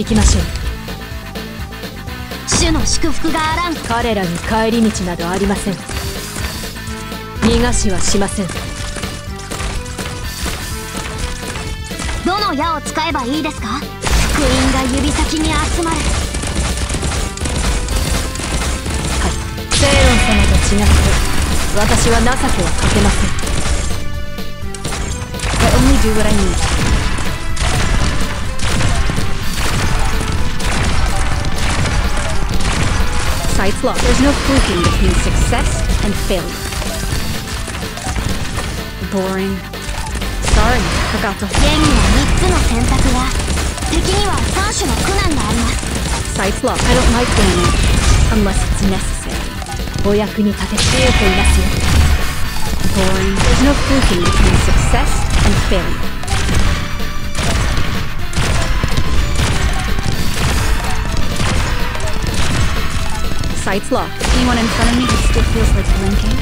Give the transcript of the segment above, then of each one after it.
行きましょう。主の祝福があらん。彼らに帰り道などありません。逃がしはしません。どの矢を使えばいいですか？福音が指先に集まるセイロン様と違って私は情けはかけません。I only do what I need Sights locked. There's no fluking between success and failure. Boring. Sorry, forgot to 現には3つの選択が敵には3種の苦難があります Sights locked. I don't like winning unless it's necessary. お役に立ててえといますよ Boring. There's no fluking between success and failure. Sight's locked. Anyone in front of me who still feels like blinking?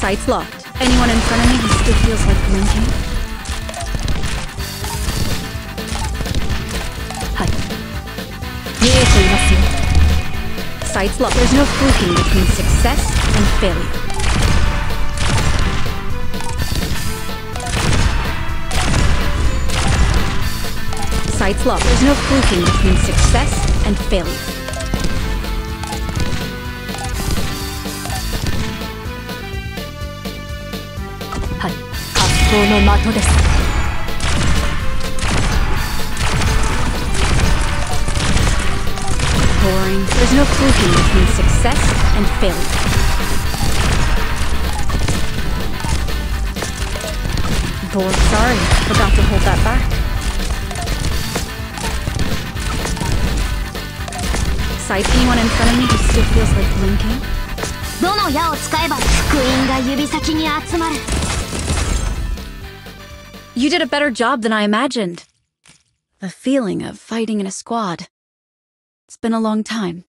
Sight's locked. Anyone in front of me who still feels like blinking? Hi. Sight's locked. There's no fluking between success and failure. Sight's law. There's no fluking between success and failure. Boring. There's no fluking between success and failure. Bored. Sorry. Forgot to hold that back. Sight anyone in front of me who still feels like blinking? どの矢を使えば福音が指先に集まる You did a better job than I imagined. The feeling of fighting in a squad. It's been a long time.